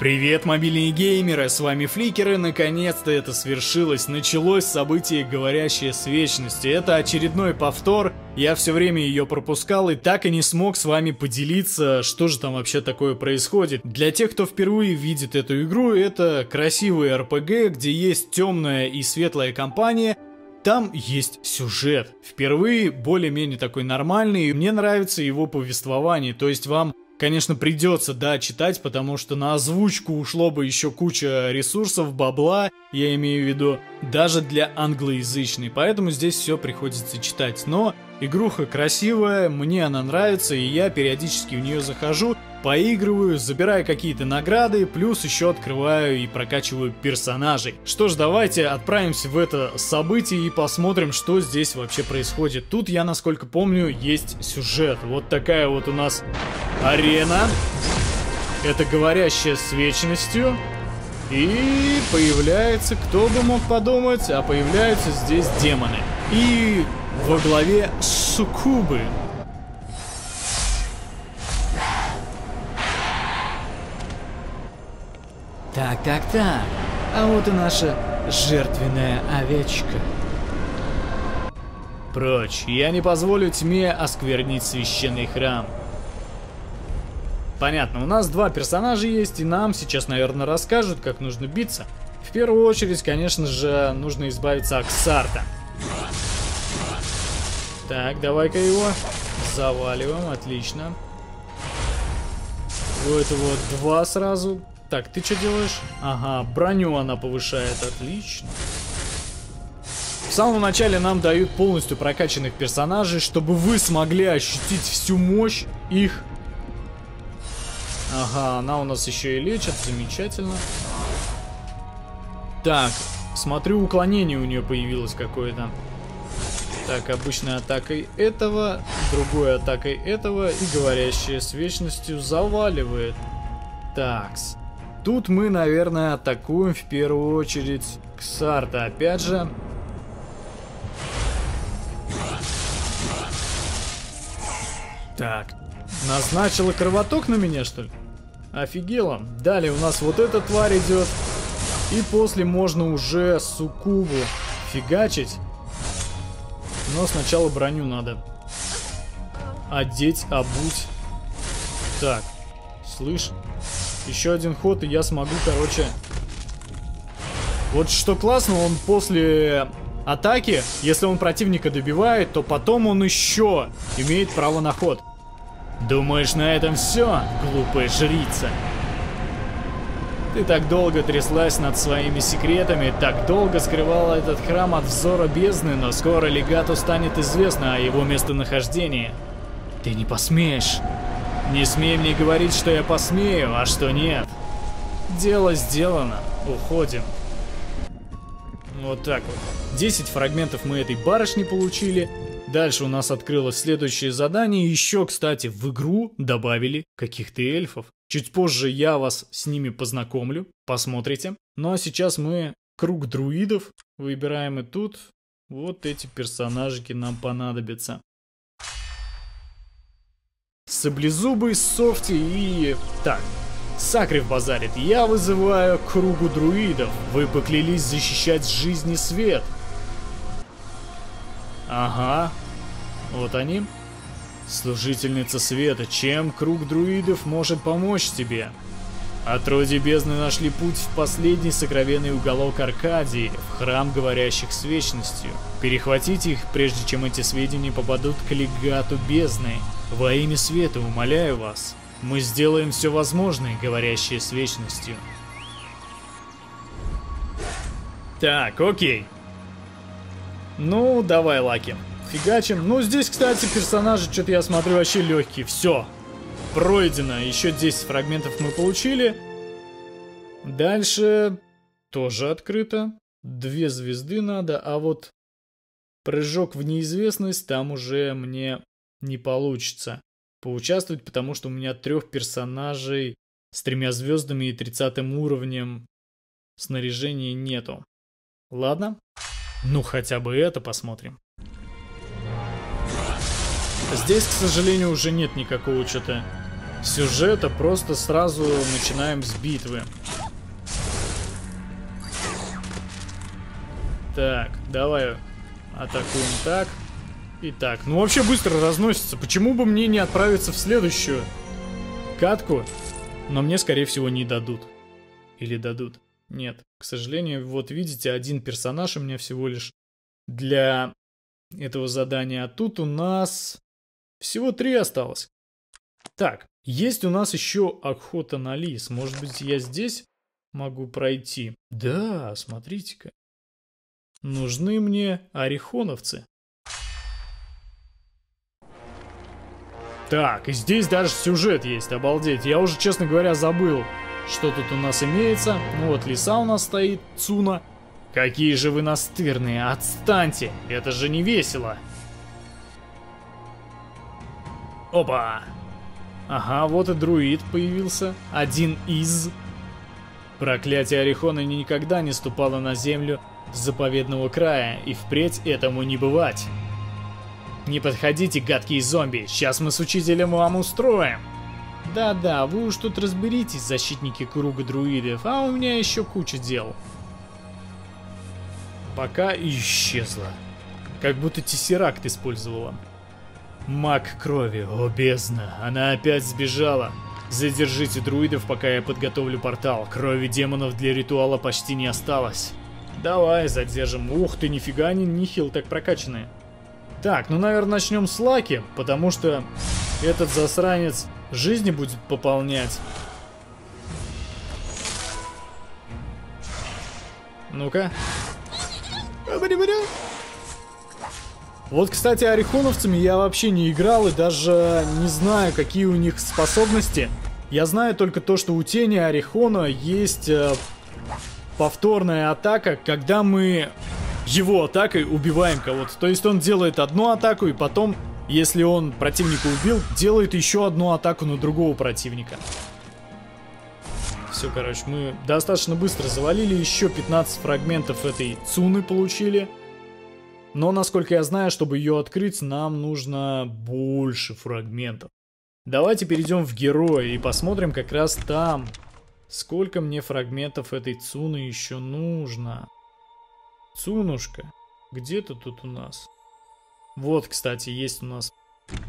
Привет, мобильные геймеры, с вами Фликеры, наконец-то это свершилось, началось событие, говорящее с вечностью. Это очередной повтор, я все время ее пропускал и так и не смог с вами поделиться, что же там вообще такое происходит. Для тех, кто впервые видит эту игру, это красивый RPG, где есть темная и светлая компания, там есть сюжет. Впервые более-менее такой нормальный, и мне нравится его повествование, то есть вам Конечно, придется, да, читать, потому что на озвучку ушло бы еще куча ресурсов, бабла, я имею в виду, даже для англоязычной, поэтому здесь все приходится читать. Но игруха красивая, мне она нравится, и я периодически в нее захожу, поигрываю, забираю какие-то награды, плюс еще открываю и прокачиваю персонажей. Что ж, давайте отправимся в это событие и посмотрим, что здесь вообще происходит. Тут, я насколько помню, есть сюжет. Вот такая вот у нас арена. Это говорящая с вечностью. И появляется, кто бы мог подумать, а появляются здесь демоны. И во главе суккубы. Так, так, так. А вот и наша жертвенная овечка. Прочь, я не позволю тьме осквернить священный храм. Понятно, у нас два персонажа есть, и нам сейчас, наверное, расскажут, как нужно биться. В первую очередь, конечно же, нужно избавиться от Ксарта. Так, давай-ка его заваливаем, отлично. У этого два сразу. Так, ты что делаешь? Ага, броню она повышает, отлично. В самом начале нам дают полностью прокачанных персонажей, чтобы вы смогли ощутить всю мощь их. Ага, она у нас еще и лечит, замечательно. Так, смотрю, уклонение у нее появилось какое-то. Так, обычной атакой этого, другой атакой этого и говорящая с вечностью заваливает. Такс. Тут мы, наверное, атакуем в первую очередь Ксарта. Опять же. Так. Назначила кровоток на меня, что ли? Офигела. Далее у нас вот эта тварь идет. И после можно уже суккубу фигачить. Но сначала броню надо. Одеть, обуть. Так. Слышь. Еще один ход, и я смогу, короче... Вот что классно, он после атаки, если он противника добивает, то потом он еще имеет право на ход. Думаешь, на этом все, глупая жрица? Ты так долго тряслась над своими секретами, так долго скрывала этот храм от взора бездны, но скоро легату станет известно о его местонахождении. Ты не посмеешь. Не смей мне говорить, что я посмею, а что нет. Дело сделано. Уходим. Вот так вот. 10 фрагментов мы этой барышни получили. Дальше у нас открылось следующее задание. Еще, кстати, в игру добавили каких-то эльфов. Чуть позже я вас с ними познакомлю. Посмотрите. Ну а сейчас мы круг друидов выбираем и тут вот эти персонажики нам понадобятся. Саблезубый, Софти и... Так, Сакрив базарит. Я вызываю кругу друидов. Вы поклялись защищать жизнь и свет. Ага. Вот они. Служительница света, чем круг друидов может помочь тебе? Отроди бездны нашли путь в последний сокровенный уголок Аркадии, в храм говорящих с вечностью. Перехватите их, прежде чем эти сведения попадут к легату бездны. Во имя света умоляю вас. Мы сделаем все возможное, говорящее с вечностью. Так, окей. Ну, давай, Лаки. Фигачим. Ну, здесь, кстати, персонажи, что-то я смотрю, вообще легкие. Все. Пройдено. Еще 10 фрагментов мы получили. Дальше тоже открыто. Две звезды надо, а вот прыжок в неизвестность там уже мне не получится поучаствовать, потому что у меня трех персонажей с тремя звездами и 30 уровнем снаряжения нету. Ладно, ну хотя бы это посмотрим. Здесь, к сожалению, уже нет никакого что-то сюжета, просто сразу начинаем с битвы. Так, давай атакуем так и так. Ну вообще быстро разносится. Почему бы мне не отправиться в следующую катку? Но мне, скорее всего, не дадут. Или дадут. Нет, к сожалению, вот видите, один персонаж у меня всего лишь для этого задания. А тут у нас всего три осталось. Так, есть у нас еще охота на лис. Может быть, я здесь могу пройти? Да, смотрите-ка. Нужны мне орехоновцы. Так, и здесь даже сюжет есть, обалдеть. Я уже, честно говоря, забыл, что тут у нас имеется. Ну вот, лиса у нас стоит, Цуна. Какие же вы настырные, отстаньте, это же не весело. Опа! Ага, вот и друид появился, один из... Проклятие Орехона никогда не ступало на землю заповедного края, и впредь этому не бывать. Не подходите, гадкие зомби, сейчас мы с учителем вам устроим. Да-да, вы уж тут разберитесь, защитники круга друидов, а у меня еще куча дел. Пока исчезла. Как будто тессеракт использовала. Маг крови, о бездна, она опять сбежала. Задержите друидов, пока я подготовлю портал. Крови демонов для ритуала почти не осталось. Давай, задержим. Ух ты, нифига они нихил так прокачанные. Так, ну, наверное, начнем с Лаки, потому что этот засранец жизни будет пополнять. Ну-ка. Вот, кстати, орехоновцами я вообще не играл и даже не знаю, какие у них способности. Я знаю только то, что у Тени Орехона есть э, повторная атака, когда мы его атакой убиваем кого-то. То есть он делает одну атаку и потом, если он противника убил, делает еще одну атаку на другого противника. Все, короче, мы достаточно быстро завалили. Еще 15 фрагментов этой Цуны получили. Но, насколько я знаю, чтобы ее открыть, нам нужно больше фрагментов. Давайте перейдем в героя и посмотрим как раз там, сколько мне фрагментов этой Цуны еще нужно. Цунушка, где ты тут у нас? Вот, кстати, есть у нас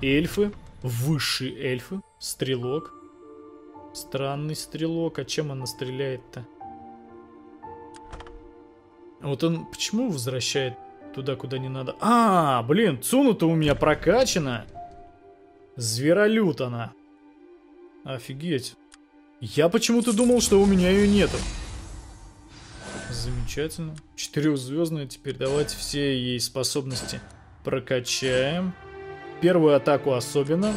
эльфы, высшие эльфы, стрелок. Странный стрелок, а чем она стреляет-то? Вот он почему возвращает туда, куда не надо? А, блин, Цуну-то у меня прокачана. Зверолют она. Офигеть. Я почему-то думал, что у меня ее нету. Замечательно. Четырехзвездная. Теперь давайте все ей способности прокачаем. Первую атаку особенно.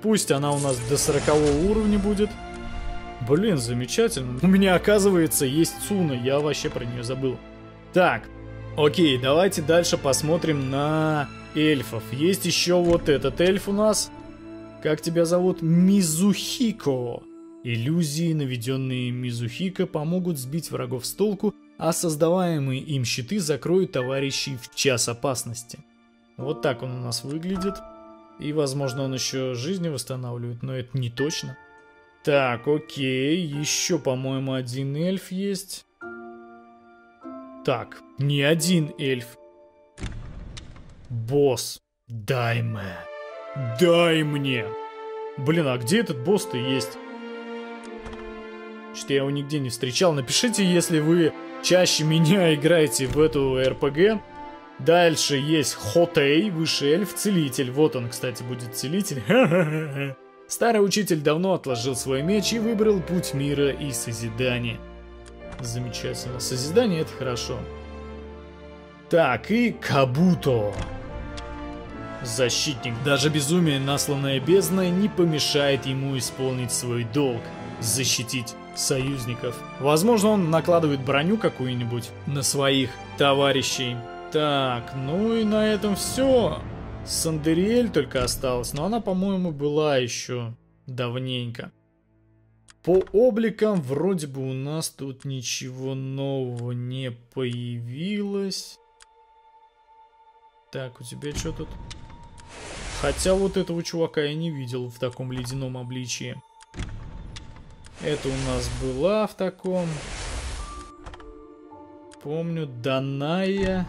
Пусть она у нас до 40 уровня будет. Блин, замечательно. У меня, оказывается, есть Цуна. Я вообще про нее забыл. Так, окей, давайте дальше посмотрим на эльфов. Есть еще вот этот эльф у нас. Как тебя зовут? Мизухико. Иллюзии, наведенные Мизухико, помогут сбить врагов с толку, а создаваемые им щиты закроют товарищей в час опасности. Вот так он у нас выглядит. И, возможно, он еще жизни восстанавливает, но это не точно. Так, окей, еще, по-моему, один эльф есть. Так, не один эльф. Босс, дай мне. Дай мне. Блин, а где этот босс-то есть? Что-то я его нигде не встречал. Напишите, если вы чаще меня играете в эту РПГ. Дальше есть Хотей, высший эльф, целитель. Вот он, кстати, будет целитель. Старый учитель давно отложил свой меч и выбрал путь мира и созидания. Замечательно. Созидание это хорошо. Так, и Кабуто. Защитник. Даже безумие, насланное бездной, не помешает ему исполнить свой долг. Защитить союзников. Возможно, он накладывает броню какую-нибудь на своих товарищей. Так, ну и на этом все. Сандериэль только осталась, но она, по-моему, была еще давненько. По обликам вроде бы у нас тут ничего нового не появилось. Так, у тебя что тут? Хотя вот этого чувака я не видел в таком ледяном обличии. Это у нас была в таком. Помню, Даная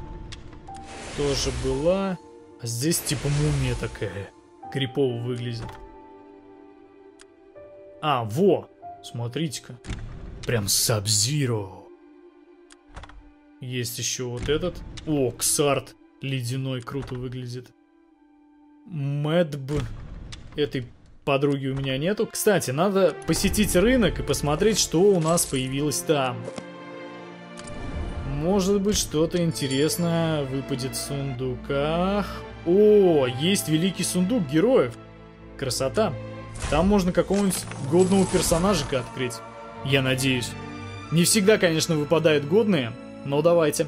тоже была. А здесь типа мумия такая. Крипово выглядит. А, во! Смотрите-ка. Прям Сабзиро. Есть еще вот этот. О, Ксарт. Ледяной круто выглядит. Мэдб. Этой подруги у меня нету. Кстати, надо посетить рынок и посмотреть, что у нас появилось там. Может быть, что-то интересное выпадет в сундуках. О, есть великий сундук героев. Красота. Там можно какого-нибудь годного персонажика открыть. Я надеюсь. Не всегда, конечно, выпадают годные, но давайте.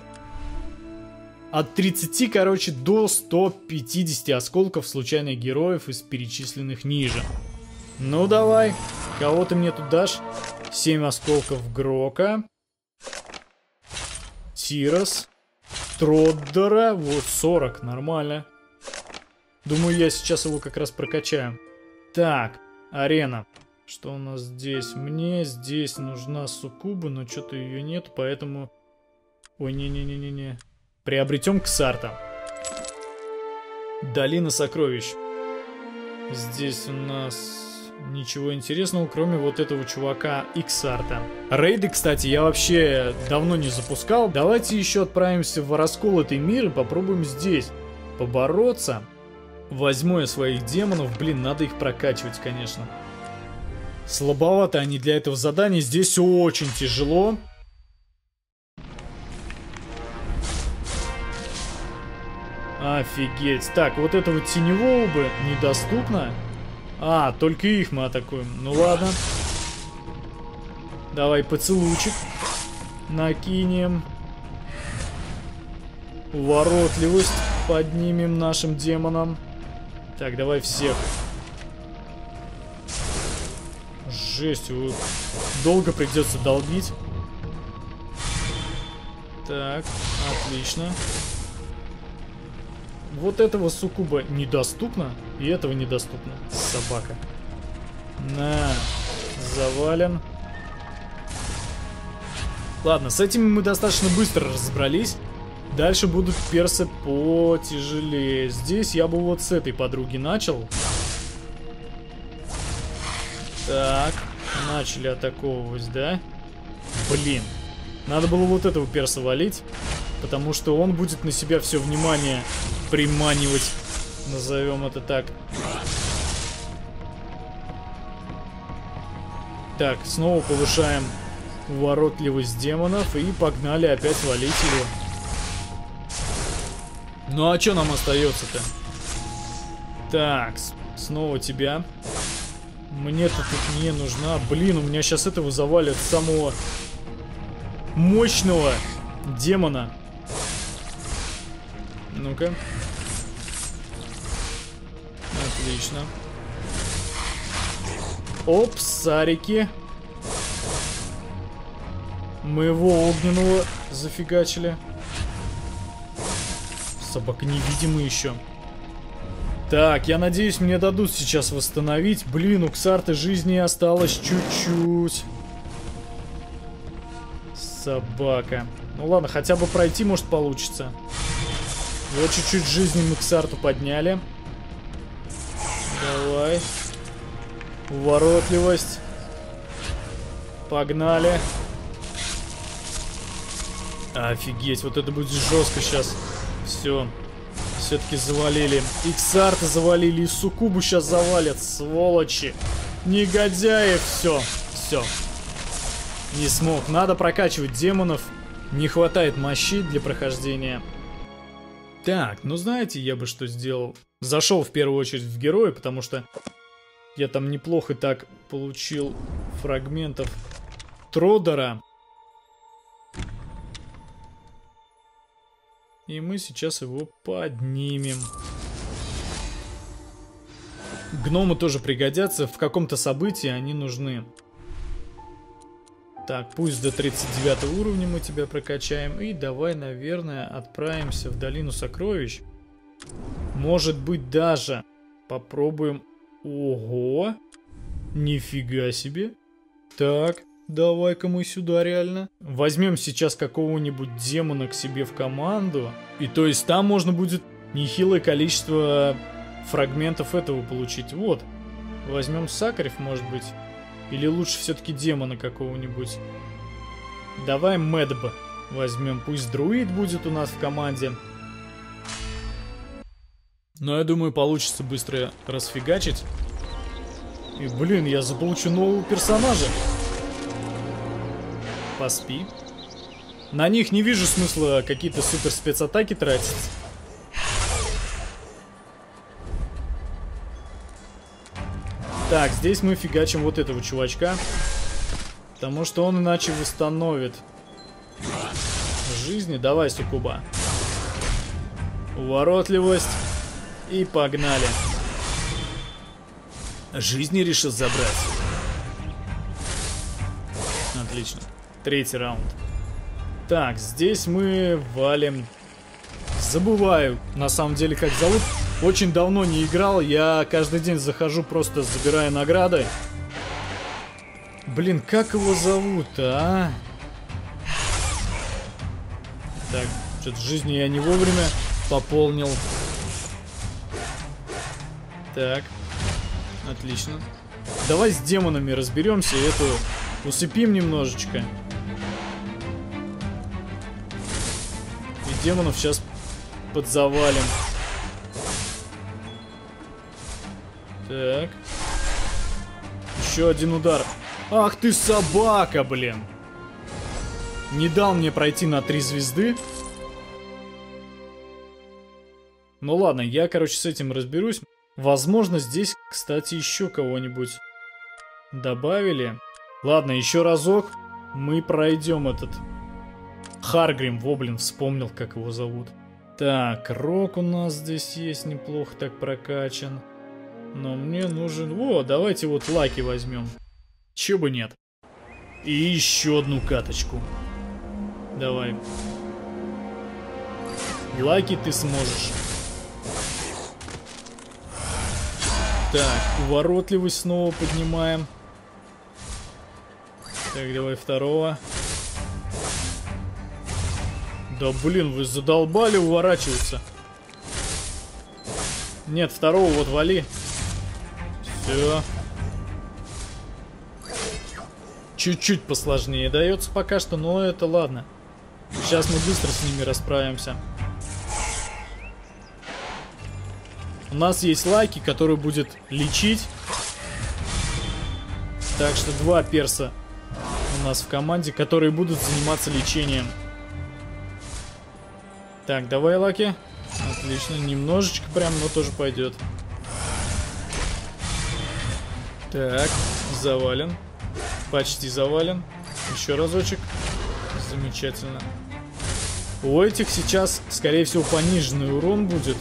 От 30, короче, до 150 осколков случайных героев из перечисленных ниже. Ну давай, кого ты мне тут дашь? 7 осколков Грока. Тирос. Троддера. Вот 40, нормально. Думаю, я сейчас его как раз прокачаю. Так, арена. Что у нас здесь? Мне здесь нужна суккуба, но что-то ее нет, поэтому... Ой, не-не-не-не-не. Приобретем Ксарта. Долина сокровищ. Здесь у нас ничего интересного, кроме вот этого чувака Иксарта. Рейды, кстати, я вообще давно не запускал. Давайте еще отправимся в расколотый мир и попробуем здесь побороться. Возьму я своих демонов, блин, надо их прокачивать, конечно. Слабовато они для этого задания, здесь очень тяжело. Офигеть. Так, вот этого теневого бы недоступно. А, только их мы атакуем. Ну ладно. Давай поцелуйчик. Накинем. Уворотливость поднимем нашим демонам. Так, давай всех. Жесть, долго придется долбить. Так, отлично. Вот этого суккуба недоступно, и этого недоступно. Собака. На, завален. Ладно, с этими мы достаточно быстро разобрались. Дальше будут персы потяжелее. Здесь я бы вот с этой подруги начал. Так, начали атаковывать, да? Блин, надо было вот этого перса валить, потому что он будет на себя все внимание приманивать. Назовем это так. Так, снова повышаем воротливость демонов и погнали опять валить его. Ну а что нам остается-то? Так, снова тебя. Мне-то тут не нужна. Блин, у меня сейчас этого завалят самого мощного демона. Ну-ка. Отлично. Оп, сарики. Мы его огненного зафигачили. Собака невидимый еще. Так, я надеюсь, мне дадут сейчас восстановить. Блин, у Ксарты жизни осталось чуть-чуть. Собака. Ну ладно, хотя бы пройти, может, получится. Вот чуть-чуть жизни мы Ксарту подняли. Давай. Уворотливость. Погнали. Офигеть, вот это будет жестко сейчас. Все. Все-таки завалили. Иксарта завалили, и Сукубу сейчас завалят, сволочи. Негодяи, все. Все. Не смог. Надо прокачивать демонов. Не хватает мощи для прохождения. Так, ну знаете, я бы что сделал? Зашел в первую очередь в героя, потому что я там неплохо так получил фрагментов Тродора. И мы сейчас его поднимем. Гномы тоже пригодятся, в каком-то событии они нужны. Так, пусть до 39 уровня мы тебя прокачаем. И давай, наверное, отправимся в Долину Сокровищ. Может быть, даже попробуем. Ого! Нифига себе. Так, давай-ка мы сюда реально. Возьмем сейчас какого-нибудь демона к себе в команду. И то есть там можно будет нехилое количество фрагментов этого получить. Вот. Возьмем Сакарев, может быть. Или лучше все-таки демона какого-нибудь. Давай Мэдба возьмем. Пусть друид будет у нас в команде. Но я думаю, получится быстро расфигачить. И, блин, я заполучу нового персонажа. Поспи. На них не вижу смысла какие-то супер спецатаки тратить. Так, здесь мы фигачим вот этого чувачка. Потому что он иначе восстановит жизни. Давай, сукуба. Уворотливость. И погнали. Жизни решил забрать. Отлично. Третий раунд. Так, здесь мы валим... Забываю, на самом деле, как зовут. Очень давно не играл, я каждый день захожу, просто забирая награды. Блин, как его зовут а? Так, что-то жизни я не вовремя пополнил. Так. Отлично. Давай с демонами разберемся и эту усыпим немножечко. И демонов сейчас подзавалим. Так. Еще один удар. Ах ты собака, блин. Не дал мне пройти на три звезды. Ну ладно, я, короче, с этим разберусь. Возможно, здесь, кстати, еще кого-нибудь добавили. Ладно, еще разок мы пройдем этот... Харгрим, во, блин, вспомнил, как его зовут. Так, Рок у нас здесь есть, неплохо так прокачан. Но мне нужен... О, давайте вот Лаки возьмем. Че бы нет. И еще одну каточку. Давай. Лаки ты сможешь. Так, уворотливость снова поднимаем. Так, давай второго. Да блин, вы задолбали уворачиваться. Нет, второго вот вали. Все. Чуть-чуть посложнее дается пока что, но это ладно. Сейчас мы быстро с ними расправимся. У нас есть лайки, который будет лечить. Так что два перса у нас в команде, которые будут заниматься лечением. Так, давай, Лаки. Отлично, немножечко прям, но тоже пойдет. Так, завален. Почти завален. Еще разочек. Замечательно. У этих сейчас, скорее всего, пониженный урон будет.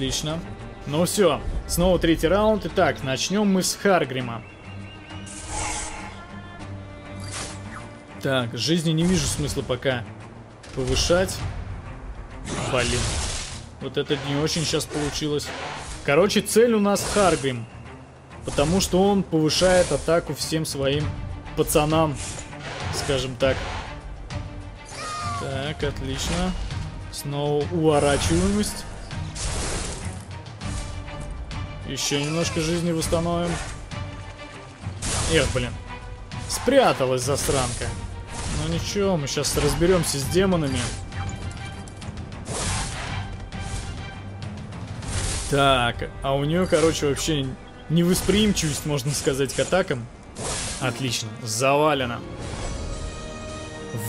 Отлично. Ну все, снова третий раунд. Итак, начнем мы с Харгрима. Так, жизни не вижу смысла пока повышать. Блин. Вот это не очень сейчас получилось. Короче, цель у нас Харгрим. Потому что он повышает атаку всем своим пацанам. Скажем так. Так, отлично. Снова уворачиваемость. Еще немножко жизни восстановим. Эх, блин. Спряталась засранка. Ну ничего, мы сейчас разберемся с демонами. Так, а у нее, короче, вообще невосприимчивость, можно сказать, к атакам. Отлично, завалено.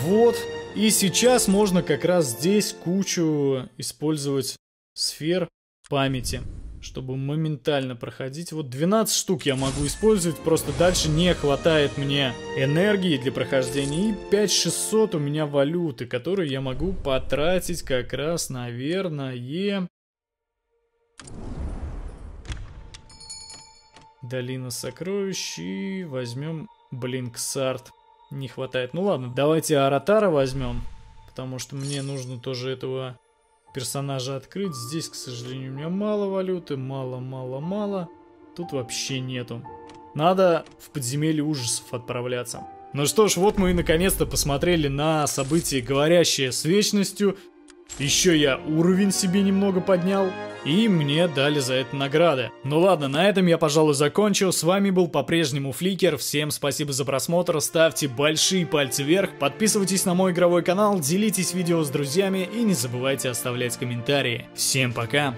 Вот, и сейчас можно как раз здесь кучу использовать сфер памяти чтобы моментально проходить. Вот 12 штук я могу использовать, просто дальше не хватает мне энергии для прохождения. И 5600 у меня валюты, которые я могу потратить как раз, наверное... Долина сокровищ и возьмем Блинксарт. Не хватает. Ну ладно, давайте Аратара возьмем, потому что мне нужно тоже этого персонажа открыть. Здесь, к сожалению, у меня мало валюты. Мало, мало, мало. Тут вообще нету. Надо в подземелье ужасов отправляться. Ну что ж, вот мы и наконец-то посмотрели на события, говорящие с вечностью. Еще я уровень себе немного поднял. И мне дали за это награды. Ну ладно, на этом я, пожалуй, закончу. С вами был по-прежнему Фликер. Всем спасибо за просмотр. Ставьте большие пальцы вверх. Подписывайтесь на мой игровой канал. Делитесь видео с друзьями. И не забывайте оставлять комментарии. Всем пока.